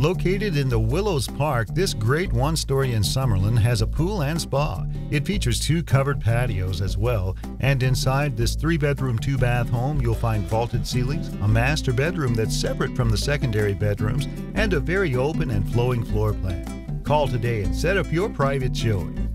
Located in the Willows Park, this great one story in Summerlin has a pool and spa. It features two covered patios as well, and inside this three bedroom, two bath home, you'll find vaulted ceilings, a master bedroom that's separate from the secondary bedrooms, and a very open and flowing floor plan. Call today and set up your private showing.